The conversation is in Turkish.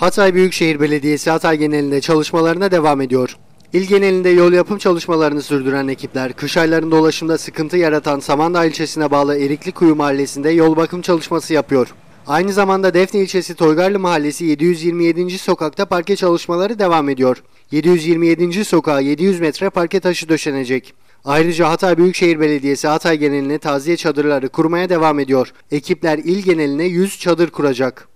Hatay Büyükşehir Belediyesi Hatay genelinde çalışmalarına devam ediyor. İl genelinde yol yapım çalışmalarını sürdüren ekipler, kış aylarında ulaşımda sıkıntı yaratan Samandağ ilçesine bağlı Erikli Kuyu mahallesinde yol bakım çalışması yapıyor. Aynı zamanda Defne ilçesi Toygarlı mahallesi 727. sokakta parke çalışmaları devam ediyor. 727. sokağa 700 metre parke taşı döşenecek. Ayrıca Hatay Büyükşehir Belediyesi Hatay geneline taziye çadırları kurmaya devam ediyor. Ekipler il geneline 100 çadır kuracak.